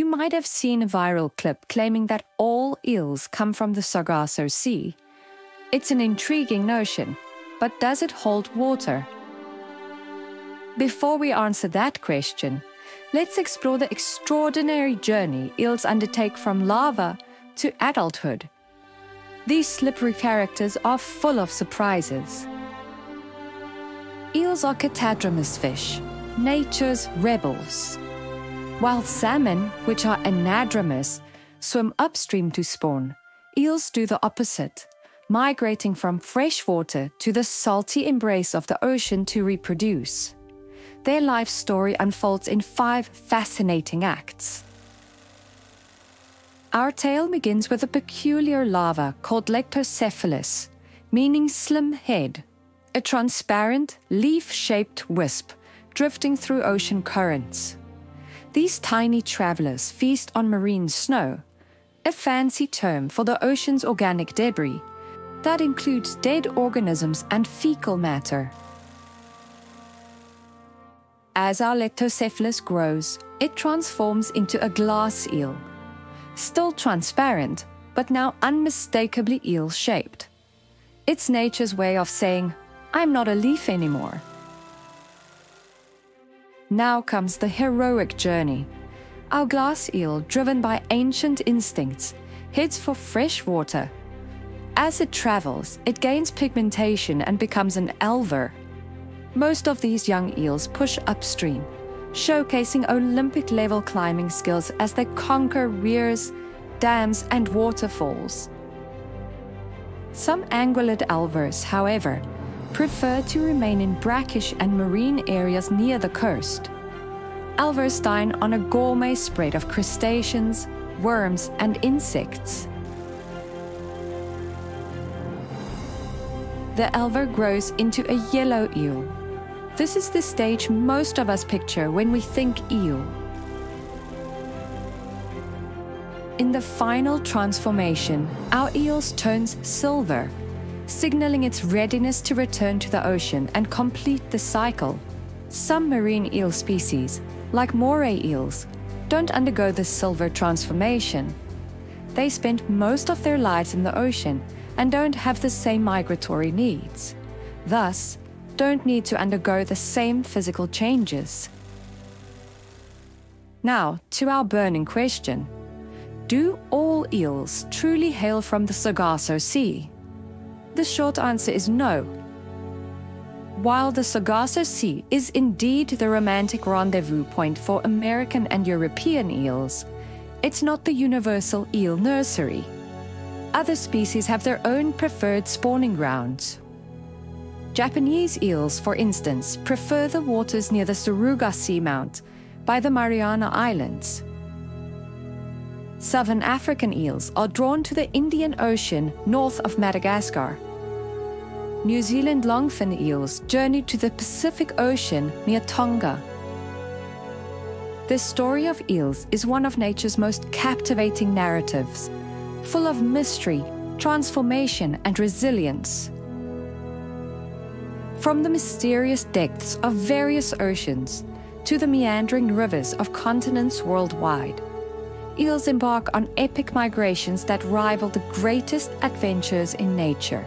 you might have seen a viral clip claiming that all eels come from the Sargasso Sea. It's an intriguing notion, but does it hold water? Before we answer that question, let's explore the extraordinary journey eels undertake from larva to adulthood. These slippery characters are full of surprises. Eels are catadromous fish, nature's rebels. While salmon, which are anadromous, swim upstream to spawn, eels do the opposite, migrating from fresh water to the salty embrace of the ocean to reproduce. Their life story unfolds in five fascinating acts. Our tale begins with a peculiar larva called Leptocephalus, meaning slim head, a transparent, leaf shaped wisp drifting through ocean currents. These tiny travelers feast on marine snow, a fancy term for the ocean's organic debris that includes dead organisms and fecal matter. As our Leptocephalus grows, it transforms into a glass eel still transparent, but now unmistakably eel shaped. It's nature's way of saying, I'm not a leaf anymore. Now comes the heroic journey. Our glass eel, driven by ancient instincts, heads for fresh water. As it travels, it gains pigmentation and becomes an elver. Most of these young eels push upstream, showcasing Olympic level climbing skills as they conquer weirs, dams, and waterfalls. Some anguillid elvers, however, prefer to remain in brackish and marine areas near the coast. Elvers dine on a gourmet spread of crustaceans, worms, and insects. The elver grows into a yellow eel, this is the stage most of us picture when we think eel. In the final transformation, our eels turns silver, signaling its readiness to return to the ocean and complete the cycle. Some marine eel species, like moray eels, don't undergo this silver transformation. They spend most of their lives in the ocean and don't have the same migratory needs. Thus, don't need to undergo the same physical changes. Now, to our burning question Do all eels truly hail from the Sargasso Sea? The short answer is no. While the Sargasso Sea is indeed the romantic rendezvous point for American and European eels, it's not the universal eel nursery. Other species have their own preferred spawning grounds, Japanese eels, for instance, prefer the waters near the Suruga Seamount by the Mariana Islands. Southern African eels are drawn to the Indian Ocean north of Madagascar. New Zealand longfin eels journey to the Pacific Ocean near Tonga. The story of eels is one of nature's most captivating narratives, full of mystery, transformation, and resilience. From the mysterious depths of various oceans to the meandering rivers of continents worldwide, eels embark on epic migrations that rival the greatest adventures in nature.